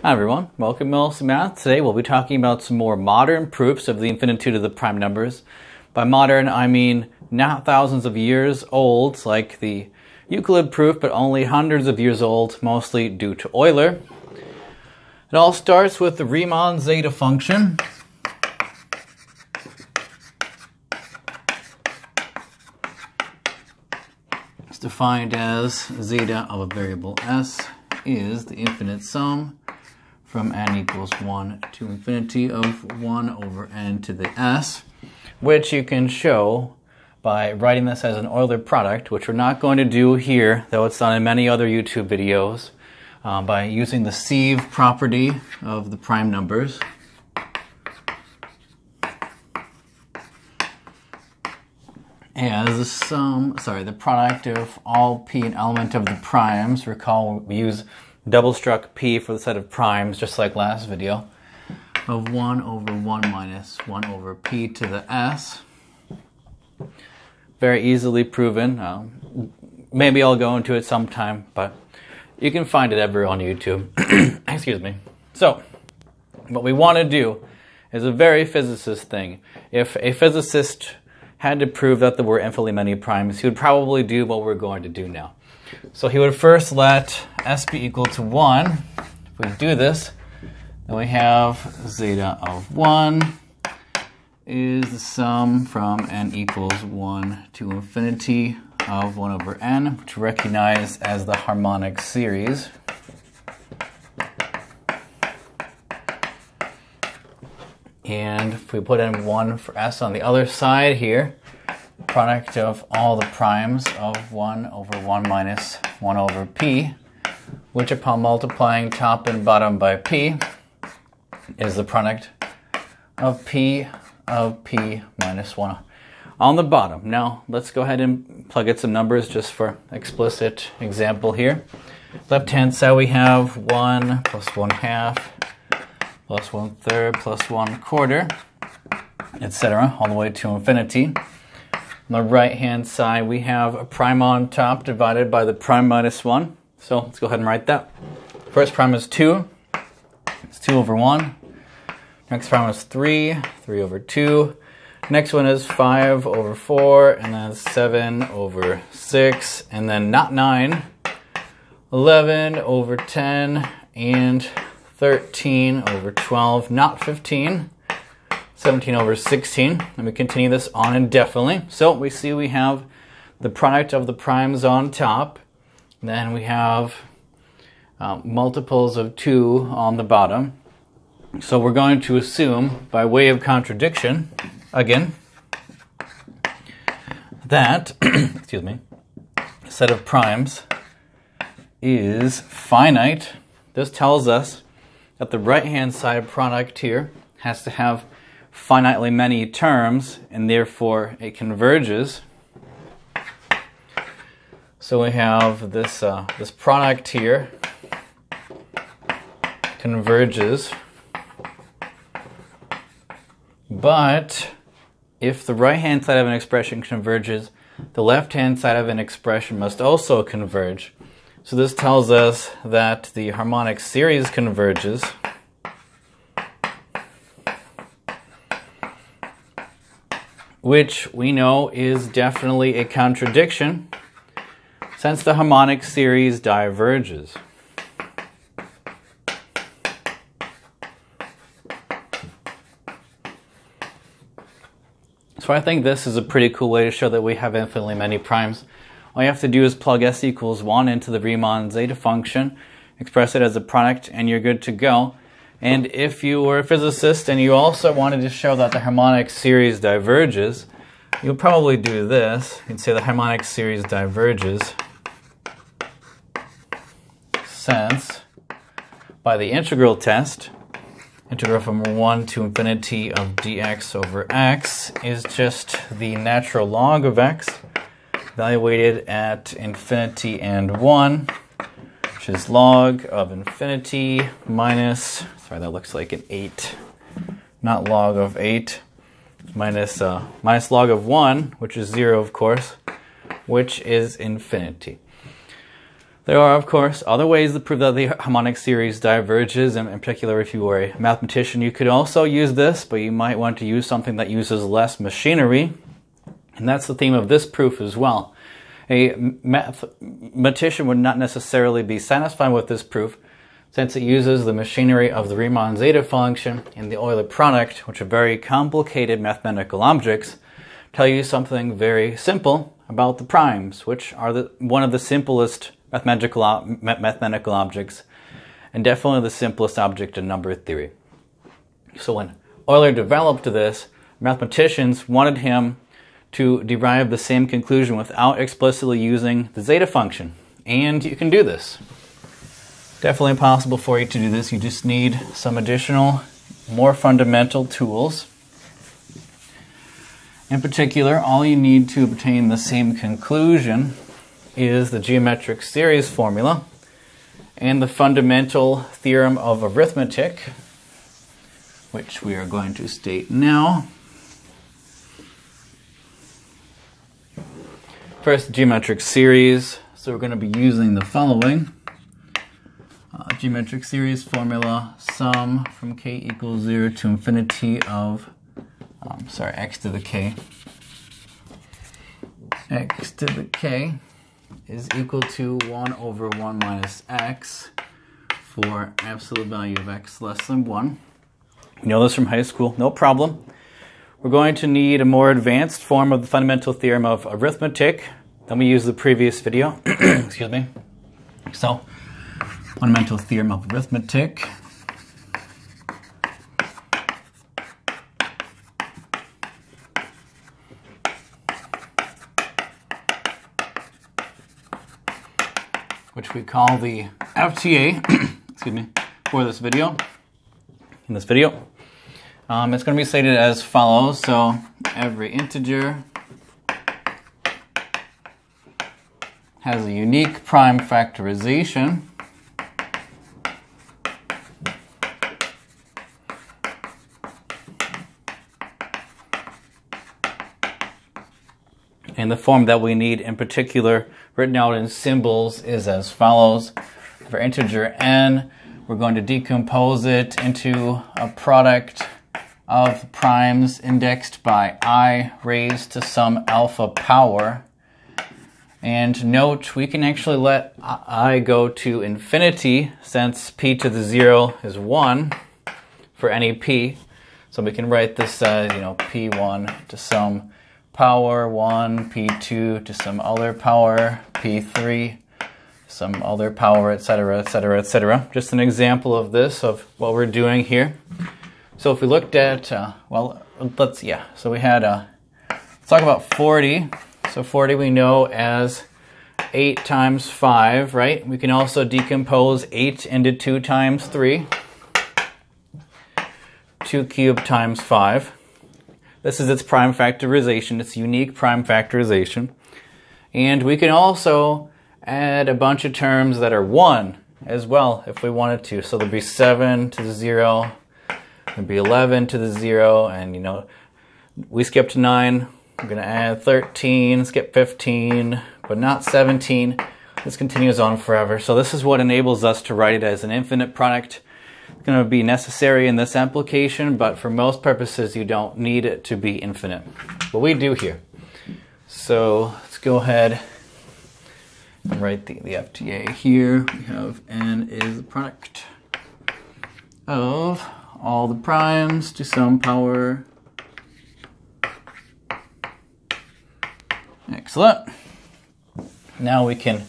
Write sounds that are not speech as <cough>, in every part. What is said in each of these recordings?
Hi everyone, welcome to LC Math. Today we'll be talking about some more modern proofs of the infinitude of the prime numbers. By modern, I mean not thousands of years old, like the Euclid proof, but only hundreds of years old, mostly due to Euler. It all starts with the Riemann zeta function. It's defined as zeta of a variable s is the infinite sum from n equals 1 to infinity of 1 over n to the s, which you can show by writing this as an Euler product, which we're not going to do here, though it's done in many other YouTube videos, uh, by using the sieve property of the prime numbers. as the sum, sorry, the product of all p an element of the primes. Recall we use double struck p for the set of primes, just like last video, of 1 over 1 minus 1 over p to the s. Very easily proven. Um, maybe I'll go into it sometime, but you can find it ever on YouTube. <clears throat> Excuse me. So, what we want to do is a very physicist thing. If a physicist had to prove that there were infinitely many primes, he would probably do what we're going to do now. So he would first let s be equal to 1. If we do this, then we have zeta of 1 is the sum from n equals 1 to infinity of 1 over n, which we recognize as the harmonic series. And if we put in 1 for s on the other side here, product of all the primes of 1 over 1 minus 1 over p, which upon multiplying top and bottom by p is the product of p of p minus 1 on the bottom. Now let's go ahead and plug in some numbers just for explicit example here. Left hand side we have 1 plus 1 half plus 1 third plus 1 quarter, etc., all the way to infinity. On the right hand side, we have a prime on top divided by the prime minus 1. So let's go ahead and write that. First prime is 2. It's 2 over 1. Next prime is 3. 3 over 2. Next one is 5 over 4. And then 7 over 6. And then not 9. 11 over 10. And 13 over 12. Not 15. 17 over 16. And we continue this on indefinitely. So we see we have the product of the primes on top. Then we have uh, multiples of 2 on the bottom. So we're going to assume, by way of contradiction, again, that, <clears throat> excuse me, set of primes is finite. This tells us that the right hand side product here has to have finitely many terms, and therefore it converges. So we have this, uh, this product here converges. But if the right hand side of an expression converges, the left hand side of an expression must also converge. So this tells us that the harmonic series converges. Which we know is definitely a contradiction since the harmonic series diverges. So I think this is a pretty cool way to show that we have infinitely many primes. All you have to do is plug s equals 1 into the Riemann zeta function, express it as a product, and you're good to go. And if you were a physicist and you also wanted to show that the harmonic series diverges, you'll probably do this. You'd say the harmonic series diverges since by the integral test, integral from 1 to infinity of dx over x is just the natural log of x evaluated at infinity and 1 is log of infinity minus, sorry, that looks like an 8, not log of 8, minus, uh, minus log of 1, which is 0, of course, which is infinity. There are, of course, other ways to prove that the harmonic series diverges, and in particular, if you were a mathematician, you could also use this, but you might want to use something that uses less machinery, and that's the theme of this proof as well. A mathematician would not necessarily be satisfied with this proof, since it uses the machinery of the Riemann zeta function and the Euler product, which are very complicated mathematical objects, tell you something very simple about the primes, which are the, one of the simplest mathematical, mathematical objects, and definitely the simplest object in number theory. So when Euler developed this, mathematicians wanted him to derive the same conclusion without explicitly using the zeta function. And you can do this. Definitely possible for you to do this. You just need some additional, more fundamental tools. In particular, all you need to obtain the same conclusion is the geometric series formula and the fundamental theorem of arithmetic, which we are going to state now. First, geometric series. So we're going to be using the following. Uh, geometric series formula, sum from k equals 0 to infinity of, um, sorry, x to the k. x to the k is equal to 1 over 1 minus x for absolute value of x less than 1. We know this from high school, no problem. We're going to need a more advanced form of the fundamental theorem of arithmetic than we used the previous video. <clears throat> Excuse me. So, fundamental theorem of arithmetic which we call the FTA, <clears throat> excuse me, for this video. In this video, um, it's going to be stated as follows. So every integer has a unique prime factorization. And the form that we need in particular written out in symbols is as follows. For integer n, we're going to decompose it into a product of primes indexed by i raised to some alpha power. And note, we can actually let i go to infinity since p to the 0 is 1 for any p. So we can write this as, you know, p1 to some power 1, P2 to some other power, P3, some other power, etc., etc., etc. Just an example of this, of what we're doing here. So if we looked at, uh, well, let's, yeah, so we had, uh, let's talk about 40. So 40 we know as 8 times 5, right? We can also decompose 8 into 2 times 3. 2 cubed times 5. This is its prime factorization, its unique prime factorization. And we can also add a bunch of terms that are 1 as well if we wanted to. So there'd be 7 to the 0, there'd be 11 to the 0, and you know, we skipped 9. We're going to add 13, skip 15, but not 17. This continues on forever. So this is what enables us to write it as an infinite product It's to be necessary in this application, but for most purposes, you don't need it to be infinite. But we do here. So let's go ahead and write the, the FTA here. We have n is the product of all the primes to some power. Excellent. Now we can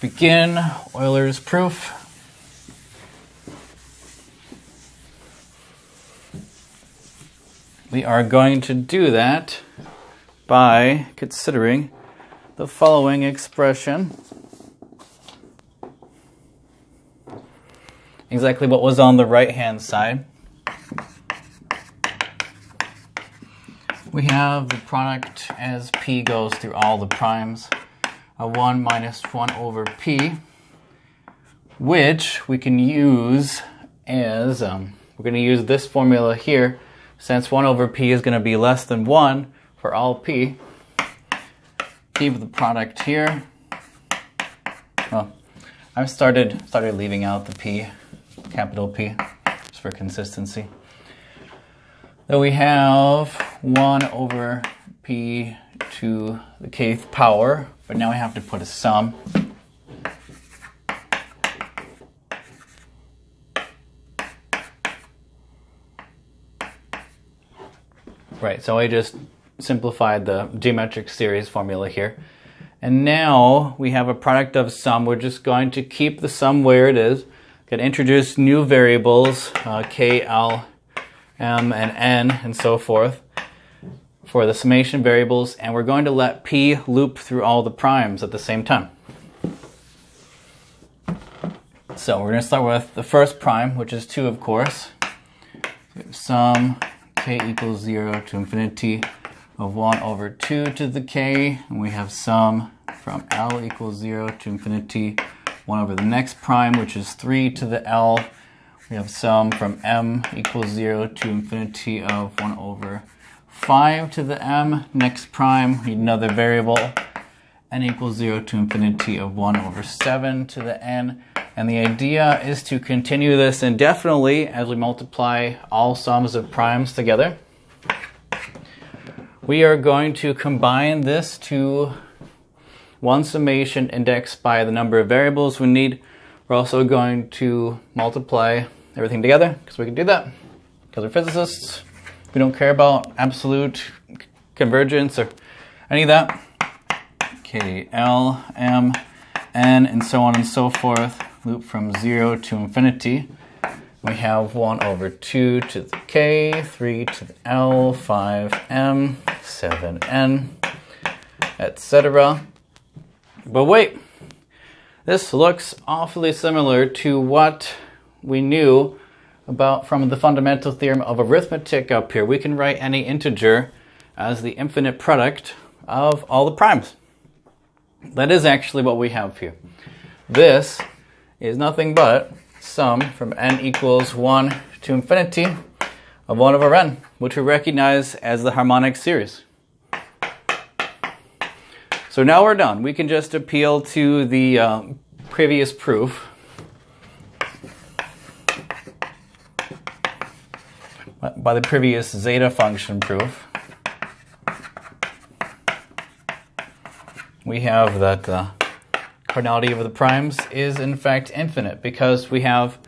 begin Euler's proof. We are going to do that by considering the following expression. Exactly what was on the right hand side. We have the product as p goes through all the primes of 1 minus 1 over p, which we can use as, um, we're going to use this formula here since 1 over p is going to be less than 1 for all p, keep the product here. Well, I've started started leaving out the P, capital P, just for consistency. Then we have 1 over P to the kth power, but now we have to put a sum. Right, so I just simplified the geometric series formula here. And now we have a product of sum. We're just going to keep the sum where it is. Going to introduce new variables, uh, k, l, m, and n, and so forth for the summation variables. And we're going to let p loop through all the primes at the same time. So we're going to start with the first prime, which is 2, of course. Sum k equals 0 to infinity of 1 over 2 to the k, and we have sum from L equals 0 to infinity 1 over the next prime, which is 3 to the L. We have sum from M equals 0 to infinity of 1 over 5 to the M. Next prime, we need another variable, n equals 0 to infinity of 1 over 7 to the n. And the idea is to continue this indefinitely as we multiply all sums of primes together. We are going to combine this to one summation indexed by the number of variables we need. We're also going to multiply everything together because we can do that because we're physicists. We don't care about absolute convergence or any of that. K, L, M, N, and so on and so forth loop from 0 to infinity. We have 1 over 2 to the k, 3 to the l, 5m, 7n, etc. But wait, this looks awfully similar to what we knew about from the fundamental theorem of arithmetic up here. We can write any integer as the infinite product of all the primes. That is actually what we have here. This is nothing but sum from n equals 1 to infinity of 1 over n, which we recognize as the harmonic series. So now we're done. We can just appeal to the um, previous proof. By the previous zeta function proof. We have that the cardinality of the primes is in fact infinite because we have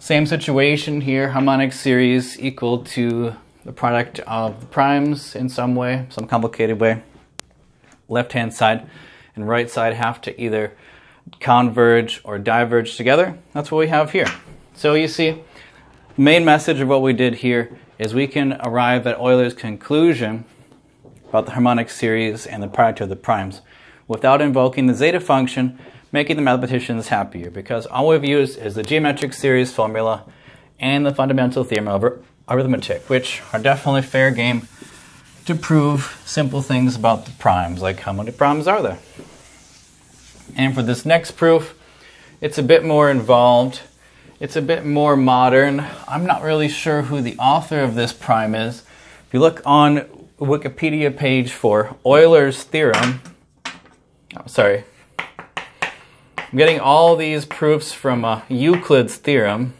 same situation here, harmonic series equal to the product of the primes in some way, some complicated way. Left hand side and right side have to either converge or diverge together. That's what we have here. So you see, main message of what we did here is we can arrive at Euler's conclusion about the harmonic series and the product of the primes without invoking the zeta function, making the mathematicians happier because all we've used is the geometric series formula and the fundamental theorem of arithmetic, which are definitely fair game to prove simple things about the primes, like how many primes are there. And for this next proof, it's a bit more involved. It's a bit more modern. I'm not really sure who the author of this prime is. If you look on Wikipedia page for Euler's theorem, oh, sorry, I'm getting all these proofs from uh, Euclid's theorem.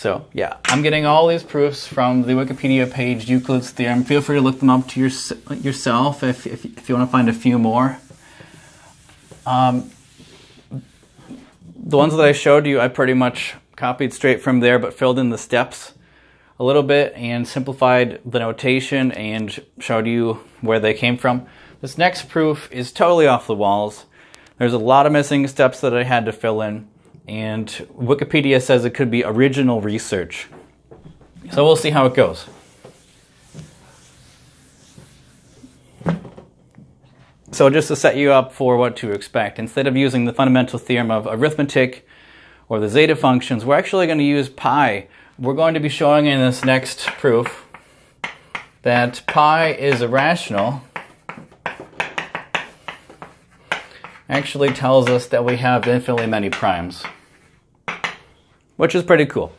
So yeah, I'm getting all these proofs from the Wikipedia page, Euclid's theorem. Feel free to look them up to your, yourself if, if, if, you want to find a few more. Um, the ones that I showed you, I pretty much copied straight from there, but filled in the steps a little bit and simplified the notation and showed you where they came from. This next proof is totally off the walls. There's a lot of missing steps that I had to fill in, and Wikipedia says it could be original research. So we'll see how it goes. So just to set you up for what to expect, instead of using the fundamental theorem of arithmetic or the zeta functions, we're actually going to use pi we're going to be showing in this next proof that pi is irrational actually tells us that we have infinitely many primes, which is pretty cool.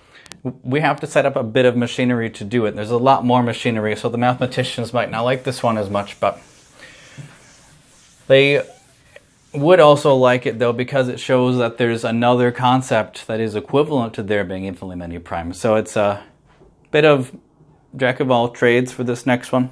We have to set up a bit of machinery to do it. There's a lot more machinery, so the mathematicians might not like this one as much, but They would also like it though because it shows that there's another concept that is equivalent to there being infinitely many primes. So it's a bit of jack of all trades for this next one.